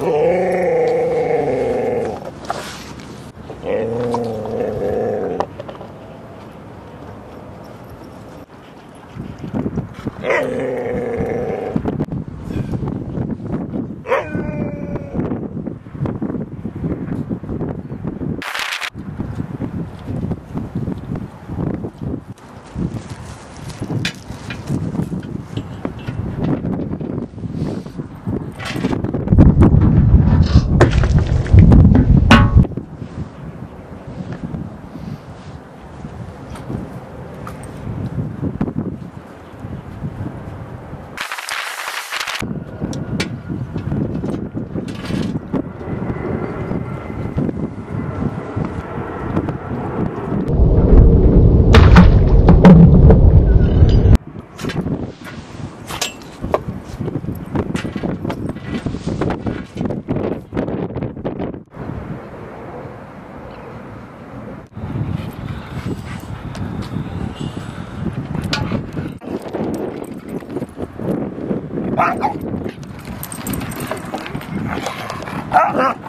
Oh! Ah!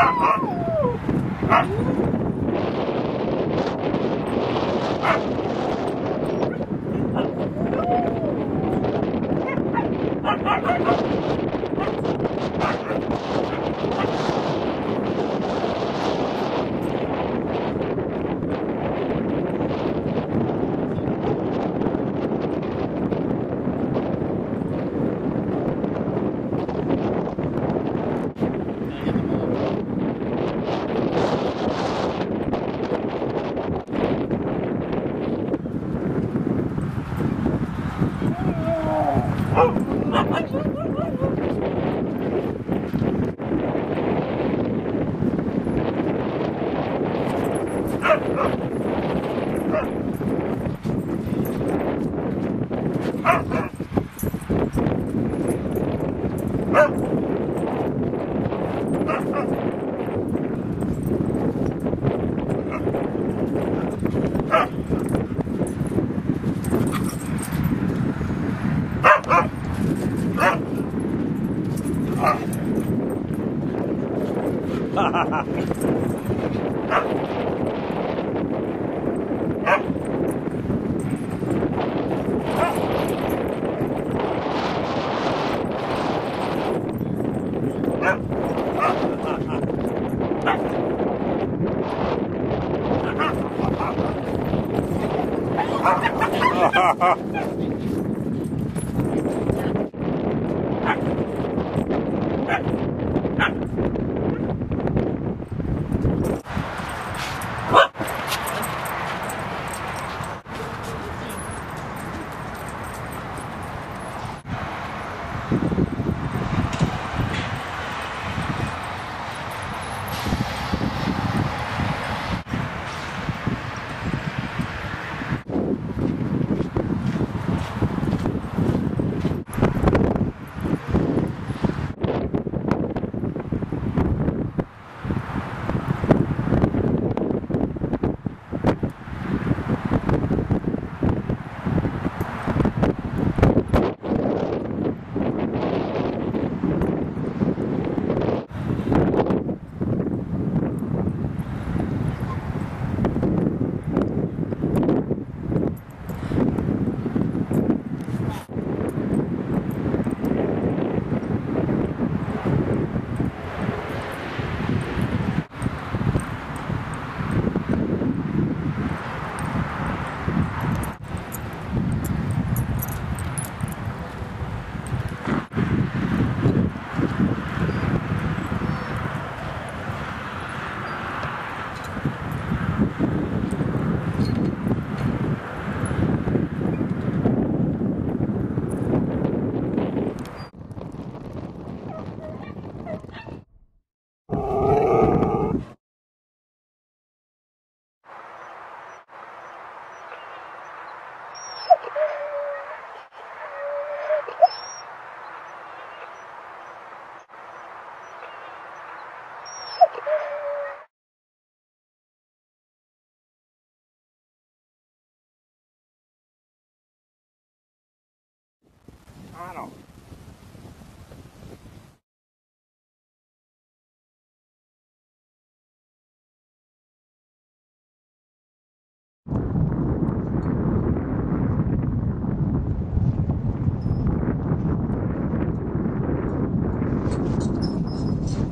Oh!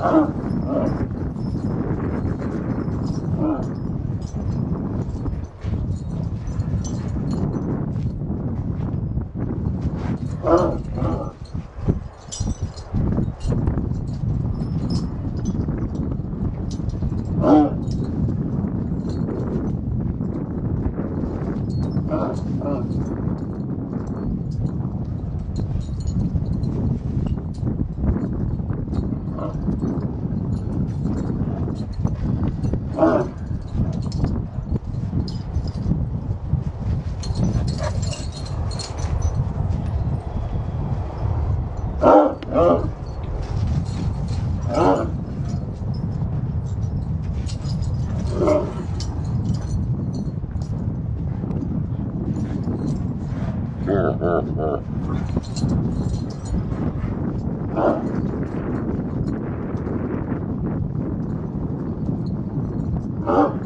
Oh. Huh?